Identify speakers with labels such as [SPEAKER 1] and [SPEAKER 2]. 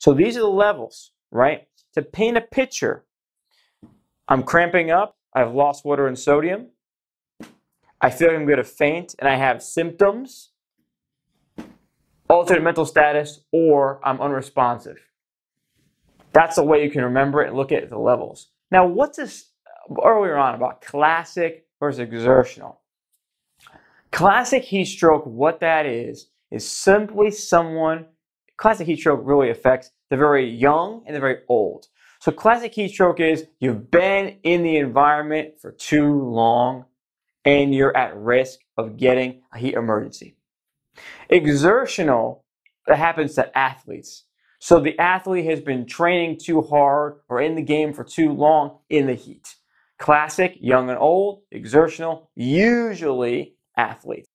[SPEAKER 1] So these are the levels, right? To paint a picture, I'm cramping up, I've lost water and sodium, I feel like I'm going to faint, and I have symptoms, altered mental status, or I'm unresponsive. That's the way you can remember it and look at the levels. Now, what's this earlier on about classic versus exertional? Classic heat stroke, what that is, is simply someone, classic heat stroke really affects the very young and the very old. So classic heat stroke is you've been in the environment for too long and you're at risk of getting a heat emergency. Exertional, that happens to athletes. So the athlete has been training too hard or in the game for too long in the heat. Classic, young and old, exertional, usually athletes.